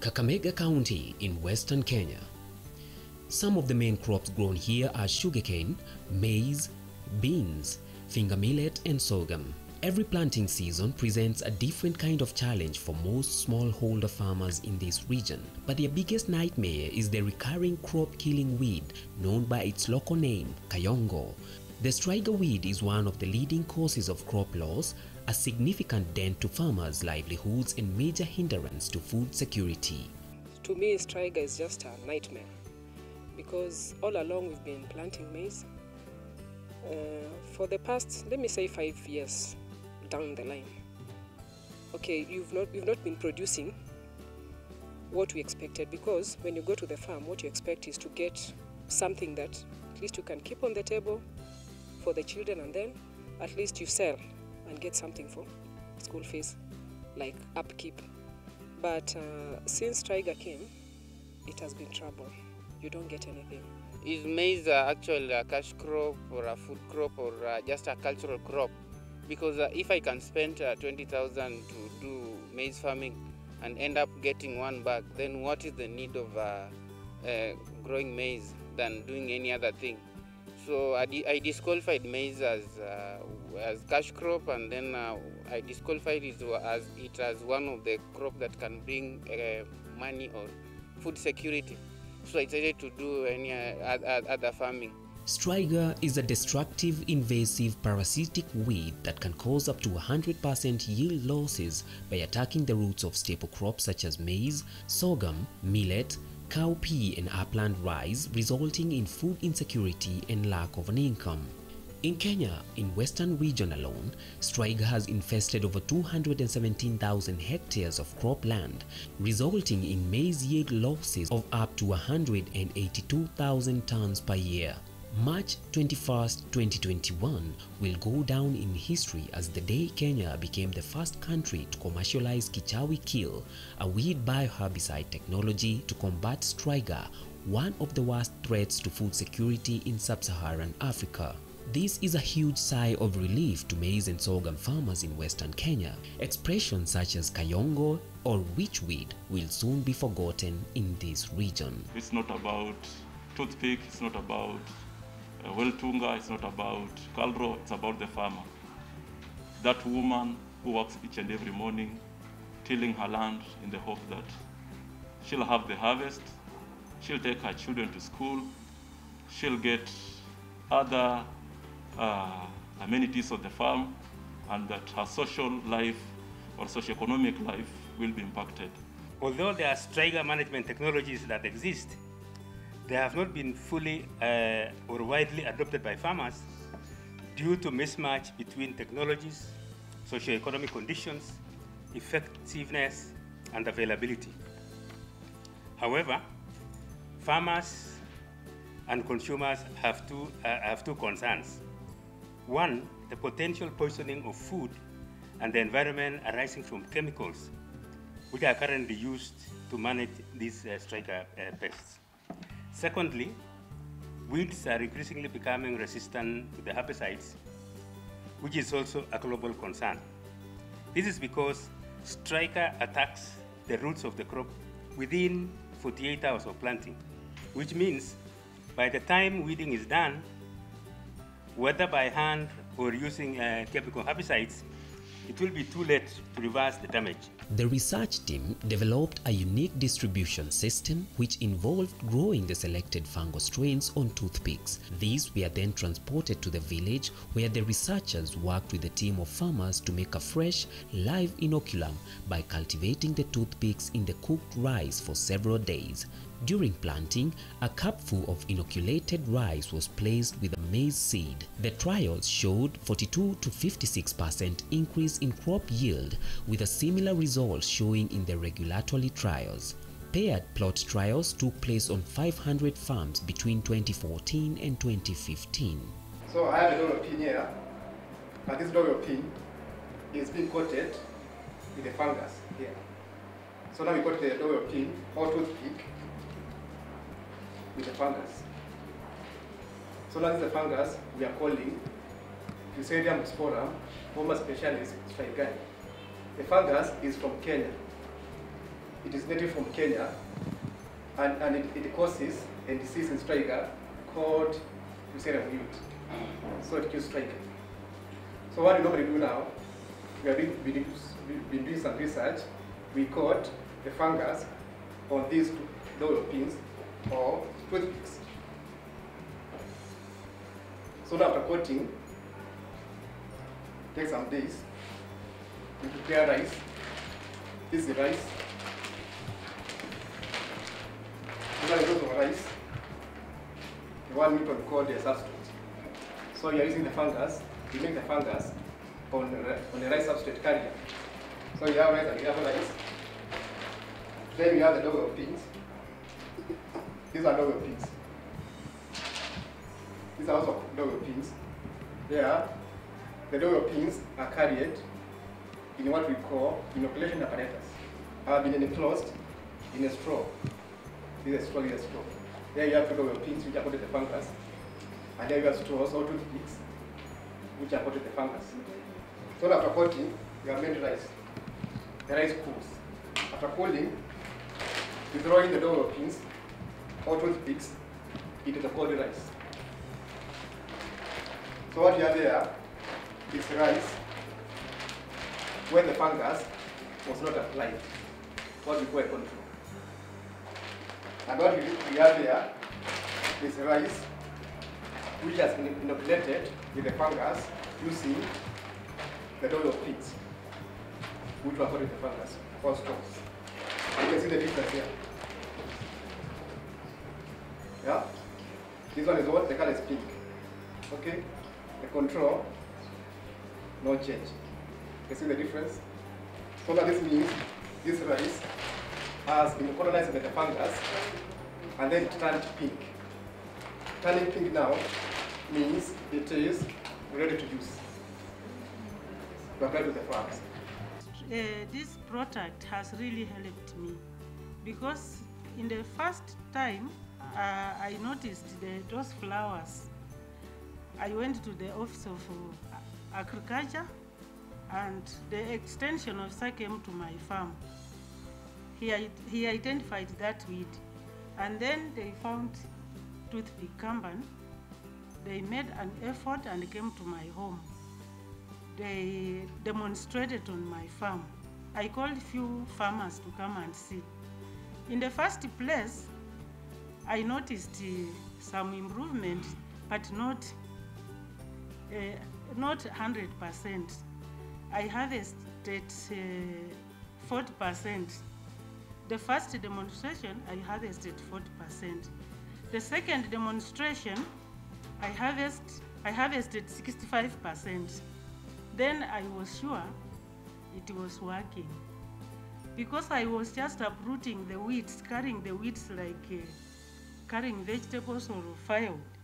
Kakamega County in western Kenya. Some of the main crops grown here are sugarcane, maize, beans, finger millet, and sorghum. Every planting season presents a different kind of challenge for most smallholder farmers in this region, but their biggest nightmare is the recurring crop-killing weed known by its local name, kayongo. The striga weed is one of the leading causes of crop loss, a significant dent to farmers' livelihoods and major hindrance to food security. To me, striga is just a nightmare because all along we've been planting maize. Uh, for the past, let me say, five years down the line. Okay, you've not you've not been producing what we expected because when you go to the farm, what you expect is to get something that at least you can keep on the table for the children, and then at least you sell and get something for school fees, like upkeep. But uh, since Striga came, it has been trouble. You don't get anything. Is maize actually a cash crop or a food crop or uh, just a cultural crop? Because uh, if I can spend uh, 20,000 to do maize farming and end up getting one bag, then what is the need of uh, uh, growing maize than doing any other thing? So I, I disqualified maize as uh, as cash crop, and then uh, I disqualified it as it as one of the crop that can bring uh, money or food security. So I decided to do any uh, other farming. Striga is a destructive, invasive, parasitic weed that can cause up to 100% yield losses by attacking the roots of staple crops such as maize, sorghum, millet, cowpea, and upland rice, resulting in food insecurity and lack of an income. In Kenya, in western region alone, Striga has infested over 217,000 hectares of cropland, resulting in maize yield losses of up to 182,000 tons per year. March 21, 2021 will go down in history as the day Kenya became the first country to commercialize Kichawi Kill, a weed bioherbicide technology to combat striga, one of the worst threats to food security in sub-Saharan Africa. This is a huge sigh of relief to maize and sorghum farmers in western Kenya. Expressions such as kayongo or witchweed will soon be forgotten in this region. It's not about toothpick, it's not about uh, Weltunga, it's not about KALRO, it's about the farmer. That woman who works each and every morning, tilling her land in the hope that she'll have the harvest, she'll take her children to school, she'll get other uh, amenities of the farm, and that her social life or socio-economic life will be impacted. Although there are striga management technologies that exist, they have not been fully uh, or widely adopted by farmers due to mismatch between technologies, socio-economic conditions, effectiveness, and availability. However, farmers and consumers have two, uh, have two concerns. One, the potential poisoning of food and the environment arising from chemicals, which are currently used to manage these uh, striga uh, pests. Secondly, weeds are increasingly becoming resistant to the herbicides, which is also a global concern. This is because striga attacks the roots of the crop within 48 hours of planting, which means by the time weeding is done, whether by hand or using uh, chemical herbicides, it will be too late to reverse the damage. The research team developed a unique distribution system which involved growing the selected fungal strains on toothpicks. These were then transported to the village where the researchers worked with a team of farmers to make a fresh, live inoculum by cultivating the toothpicks in the cooked rice for several days. During planting, a cupful of inoculated rice was placed with a maize seed. The trials showed 42 to 56% increase in crop yield with a similar result showing in the regulatory trials. Paired plot trials took place on 500 farms between 2014 and 2015. So I have a dowel pin here, and this dowel pin is being coated with the fungus here. So now we got the dowel pin or toothpick with the fungus. So now is the fungus we are calling Fusarium oxysporum, forma specialis strigae. The fungus is from Kenya. it is native from Kenya, and, and it, it causes a disease in striga called Fusarium wilt. So it kills striga. So what we normally do now, we have been, been, doing some research. We caught the fungus on these two, dowel pins or toothpicks. So after coating, take some days, we prepare rice. This is rice. These are the dose of rice. The one we call the substrate. So you are using the fungus, you make the fungus on, the- on the rice substrate carrier. So you have rice and you have rice. Then you have the dog of pins. These are of pins. These are also of pins. There, the of pins are carried in what we call inoculation apparatus. Have been enclosed in a straw. This is a straw, a straw. There you have dowel pins which are coated the fungus. And there you have straws or toothpicks which are coated the fungus. So after coating, you have made rice. The rice cools. After cooling, you throw in the dowel pins or toothpicks into the cold rice. So what you have there is rice when the fungus was not applied, what we call a control. And what you you have there is rice which has been inoculated with the fungus using the dowel pins, which were with the fungus, or straws. You can see the difference here. This one is what the color is pink. Okay? The control, no change. You see the difference? So that this means this rice has been colonized by the fungus and then it turned pink. Turning pink now means it is ready to use. To apply to the farms. uh, this product has really helped me because in the first time uh, I noticed the, those flowers. I went to the office of uh, agriculture and the extension officer came to my farm. He, he identified that weed and then they found toothpick kamban. They made an effort and came to my home they demonstrated on my farm. I called a few farmers to come and see. In the first place, I noticed uh, some improvement, but not uh, not 100%. I harvested uh, 40%. The first demonstration, I harvested 40%. The second demonstration, I harvest I harvested 65%. Then I was sure it was working. Because I was just uprooting the weeds, carrying the weeds like uh, carrying vegetables or firewood.